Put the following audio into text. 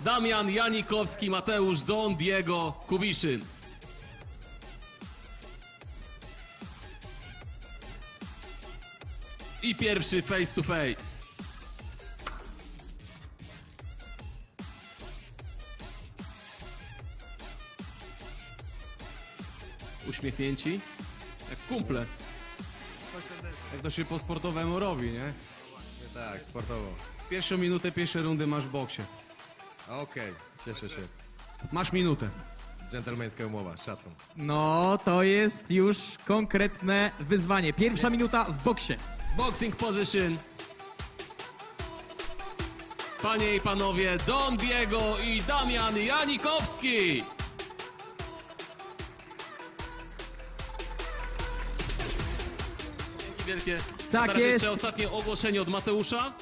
Damian Janikowski, Mateusz Don Diego Kubiszyn. I pierwszy face to face. Uśmiechnięci? Jak kumple. Jak to się po sportowemu robi, nie? Tak, sportowo. Pierwszą minutę pierwszej rundy masz w boksie. Okej, cieszę się. Masz minutę. Dżentelmeńska umowa, szacun. No, to jest już konkretne wyzwanie. Pierwsza minuta w boksie. Boxing position. Panie i panowie, Don Diego i Damian Janikowski. Dzięki wielkie. Tak Teraz jest. jeszcze ostatnie ogłoszenie od Mateusza.